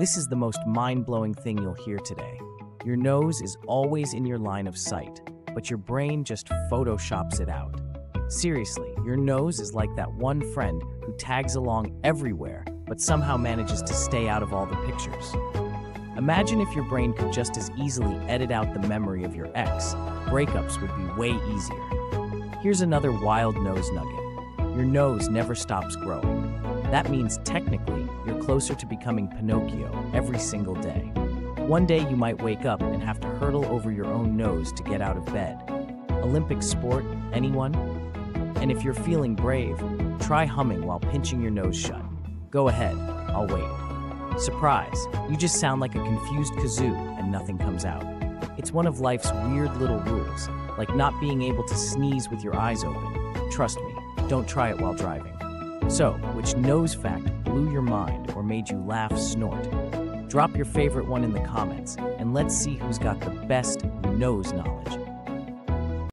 This is the most mind blowing thing you'll hear today. Your nose is always in your line of sight, but your brain just photoshops it out. Seriously, your nose is like that one friend who tags along everywhere, but somehow manages to stay out of all the pictures. Imagine if your brain could just as easily edit out the memory of your ex. Breakups would be way easier. Here's another wild nose nugget your nose never stops growing. That means technically you're closer to becoming Pinocchio every single day. One day you might wake up and have to hurdle over your own nose to get out of bed. Olympic sport, anyone? And if you're feeling brave, try humming while pinching your nose shut. Go ahead, I'll wait. Surprise, you just sound like a confused kazoo and nothing comes out. It's one of life's weird little rules, like not being able to sneeze with your eyes open. Trust me, don't try it while driving. So, which nose fact blew your mind or made you laugh snort? Drop your favorite one in the comments, and let's see who's got the best nose knowledge.